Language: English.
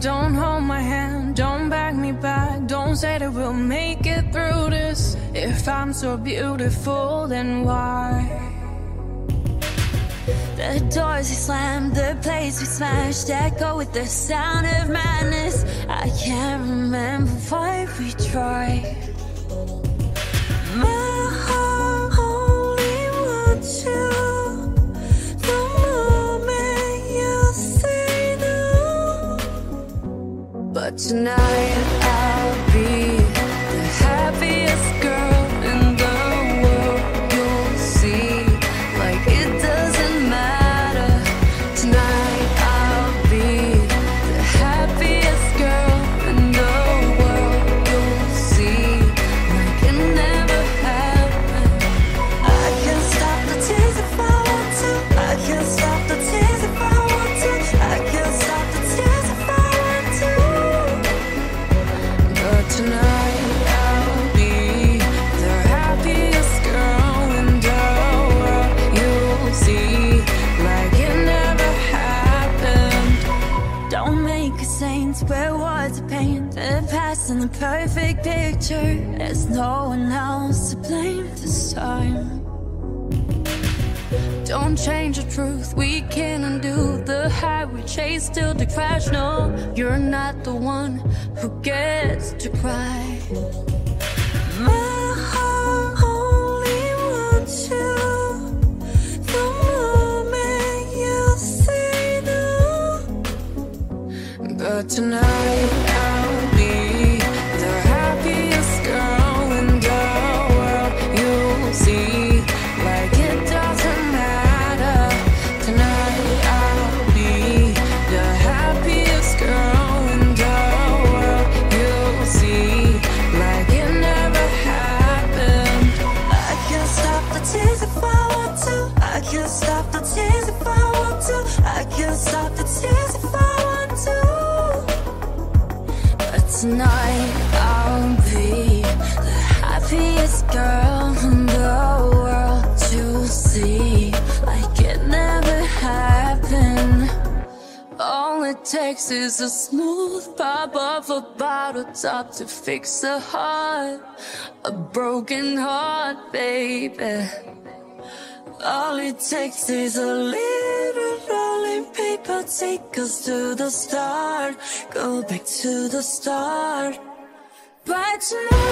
Don't hold my hand, don't back me back. Don't say that we'll make it through this. If I'm so beautiful, then why? The doors we slammed, the place we smashed Echo with the sound of madness I can't remember why we tried tonight saint where words of pain. The past and the perfect picture. There's no one else to blame this time. Don't change the truth, we can undo the high we chase till the crash. No, you're not the one who gets to cry. But tonight I'll be the happiest girl in the world. You'll see, like it doesn't matter. Tonight I'll be the happiest girl in the world. You'll see, like it never happened. I can stop the tears if I want to. I can stop the tears if I want to. I can stop Tonight I'll be the happiest girl in the world to see like it never happened. All it takes is a smooth pop of a bottle top to fix a heart, a broken heart, baby. All it takes is a little paper, take us to the start, go back to the start. But tonight